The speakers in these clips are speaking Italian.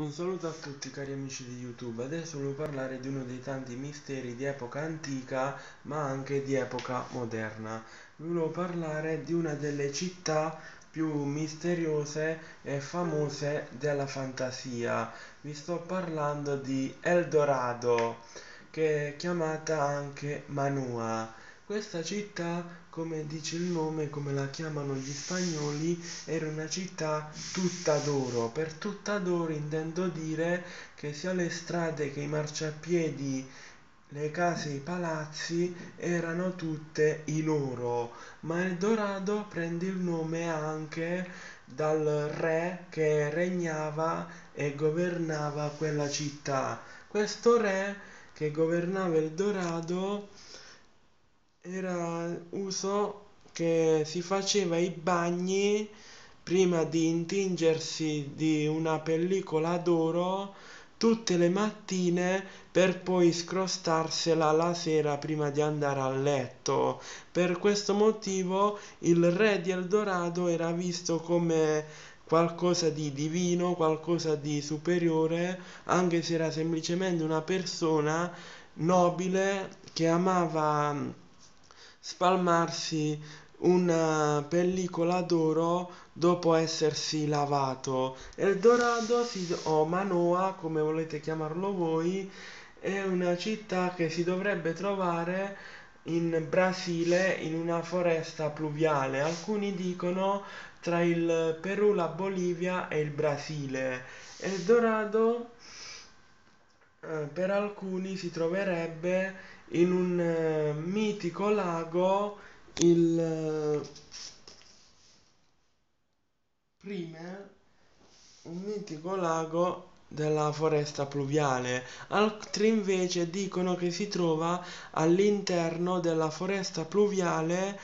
Un saluto a tutti cari amici di YouTube, adesso voglio parlare di uno dei tanti misteri di epoca antica ma anche di epoca moderna. Volevo parlare di una delle città più misteriose e famose della fantasia. Vi sto parlando di Eldorado, che è chiamata anche Manua. Questa città, come dice il nome, come la chiamano gli spagnoli, era una città tutta d'oro. Per tutta d'oro intendo dire che sia le strade che i marciapiedi, le case, i palazzi erano tutte in oro, ma Eldorado prende il nome anche dal re che regnava e governava quella città. Questo re che governava Eldorado era uso che si faceva i bagni prima di intingersi di una pellicola d'oro tutte le mattine per poi scrostarsela la sera prima di andare a letto. Per questo motivo il re di Eldorado era visto come qualcosa di divino, qualcosa di superiore, anche se era semplicemente una persona nobile che amava spalmarsi una pellicola d'oro dopo essersi lavato. Eldorado o Manoa, come volete chiamarlo voi, è una città che si dovrebbe trovare in Brasile in una foresta pluviale. Alcuni dicono tra il Perù, la Bolivia e il Brasile. Eldorado eh, per alcuni si troverebbe in un uh, mitico lago il uh, Primer, un mitico lago della foresta pluviale. Altri invece dicono che si trova all'interno della foresta pluviale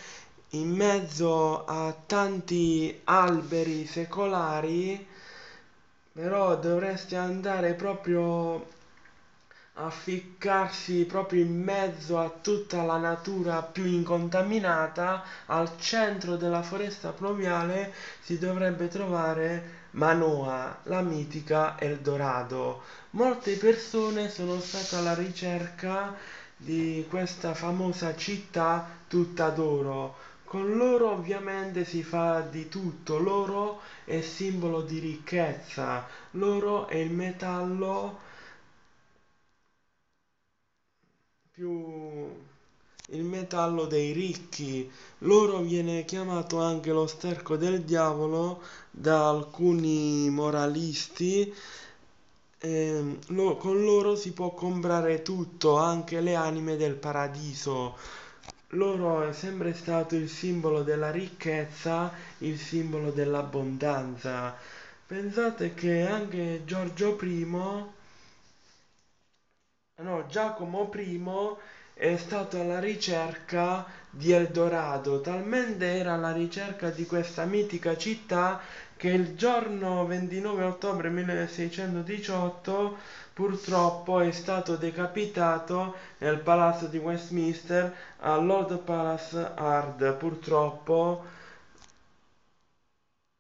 in mezzo a tanti alberi secolari, però dovresti andare proprio a ficcarsi proprio in mezzo a tutta la natura più incontaminata, al centro della foresta pluviale si dovrebbe trovare Manoa, la mitica Eldorado. Molte persone sono state alla ricerca di questa famosa città tutta d'oro. Con l'oro ovviamente si fa di tutto, l'oro è simbolo di ricchezza, l'oro è il metallo più il metallo dei ricchi. L'oro viene chiamato anche lo sterco del diavolo da alcuni moralisti. Eh, lo, con l'oro si può comprare tutto, anche le anime del paradiso. L'oro è sempre stato il simbolo della ricchezza, il simbolo dell'abbondanza. Pensate che anche Giorgio I no, Giacomo I è stato alla ricerca di Eldorado, talmente era alla ricerca di questa mitica città che il giorno 29 ottobre 1618 purtroppo è stato decapitato nel palazzo di Westminster a Palace Hard, purtroppo.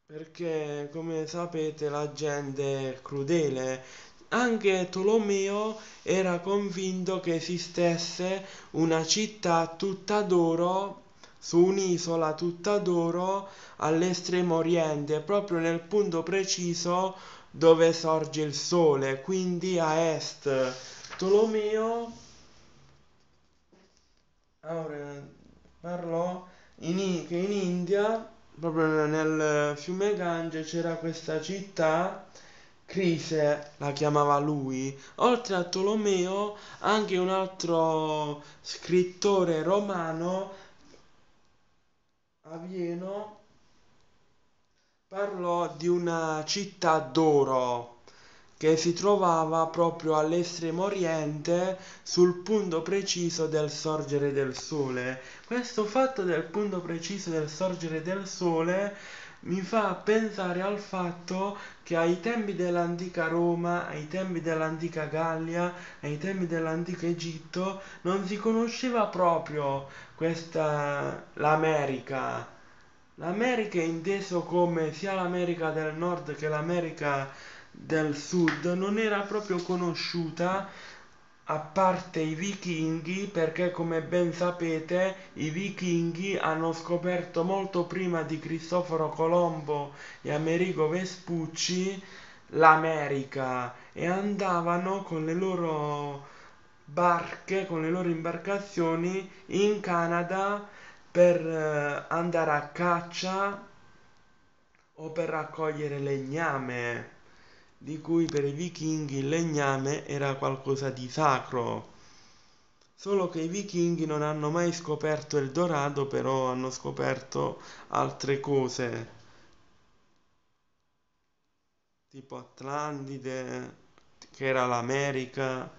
Perché come sapete la gente è crudele anche Tolomeo era convinto che esistesse una città tutta d'oro su un'isola tutta d'oro all'estremo oriente, proprio nel punto preciso dove sorge il sole, quindi a est. Tolomeo parlò in, che in India, proprio nel fiume Gange, c'era questa città Crise la chiamava lui, oltre a Tolomeo anche un altro scrittore romano, Avieno, parlò di una città d'oro che si trovava proprio all'estremo oriente sul punto preciso del sorgere del sole. Questo fatto del punto preciso del sorgere del sole mi fa pensare al fatto che ai tempi dell'antica Roma, ai tempi dell'antica Gallia, ai tempi dell'antico Egitto non si conosceva proprio questa l'America. L'America è inteso come sia l'America del Nord che l'America del sud non era proprio conosciuta a parte i vichinghi perché come ben sapete i vichinghi hanno scoperto molto prima di Cristoforo Colombo e Amerigo Vespucci l'America e andavano con le loro barche, con le loro imbarcazioni in Canada per eh, andare a caccia o per raccogliere legname, di cui per i vichinghi il legname era qualcosa di sacro. Solo che i vichinghi non hanno mai scoperto il Dorado, però hanno scoperto altre cose, tipo Atlantide, che era l'America,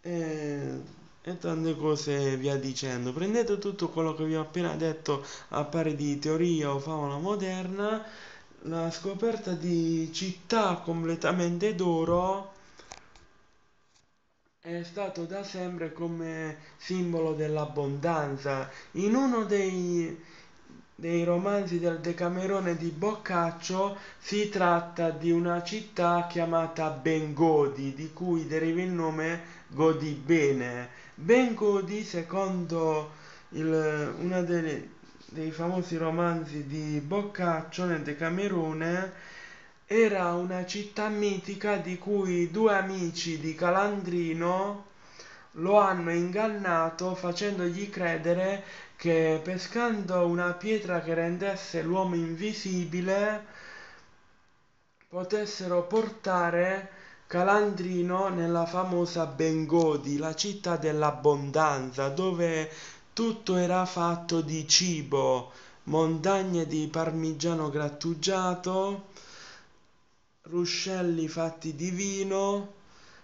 e, e tante cose via dicendo. Prendete tutto quello che vi ho appena detto a pari di teoria o favola moderna, la scoperta di città completamente d'oro è stato da sempre come simbolo dell'abbondanza. In uno dei, dei romanzi del Decamerone di Boccaccio si tratta di una città chiamata Bengodi, di cui deriva il nome Godi Bene. Bengodi, secondo il, una delle dei famosi romanzi di Boccaccio nel Decamerone era una città mitica di cui due amici di Calandrino lo hanno ingannato facendogli credere che pescando una pietra che rendesse l'uomo invisibile potessero portare Calandrino nella famosa Bengodi, la città dell'abbondanza, dove tutto era fatto di cibo, montagne di parmigiano grattugiato, ruscelli fatti di vino,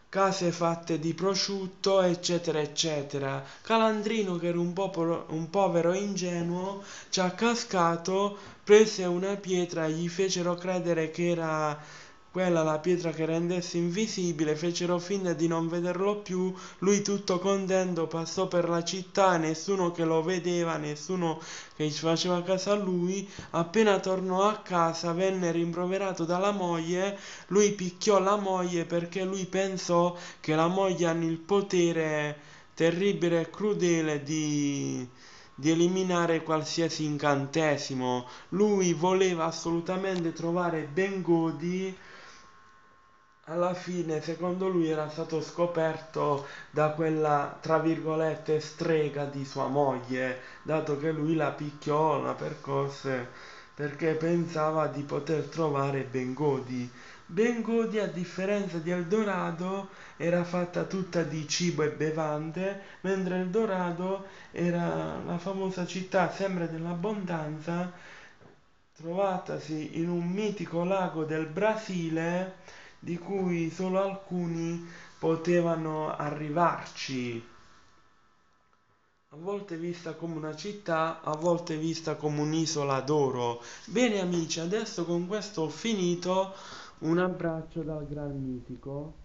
case fatte di prosciutto, eccetera, eccetera. Calandrino, che era un, popolo, un povero ingenuo, ci ha cascato, prese una pietra, gli fecero credere che era quella la pietra che rendesse invisibile, fecero finta di non vederlo più, lui tutto contento passò per la città, nessuno che lo vedeva, nessuno che ci faceva caso a lui, appena tornò a casa venne rimproverato dalla moglie, lui picchiò la moglie perché lui pensò che la moglie hanno il potere terribile e crudele di di eliminare qualsiasi incantesimo. Lui voleva assolutamente trovare Bengodi alla fine secondo lui era stato scoperto da quella tra virgolette strega di sua moglie dato che lui la picchiò la percorse perché pensava di poter trovare Bengodi Bengodi a differenza di Eldorado era fatta tutta di cibo e bevande mentre Eldorado era la famosa città sempre dell'abbondanza trovatasi in un mitico lago del Brasile di cui solo alcuni potevano arrivarci a volte vista come una città, a volte vista come un'isola d'oro. Bene amici, adesso con questo ho finito. Un abbraccio dal Gran Mitico.